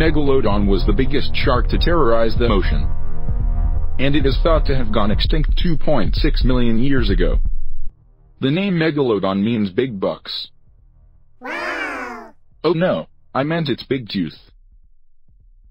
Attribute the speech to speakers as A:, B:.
A: Megalodon was the biggest shark to terrorize the ocean. And it is thought to have gone extinct 2.6 million years ago. The name Megalodon means big bucks.
B: Wow!
A: Oh no, I meant its big tooth.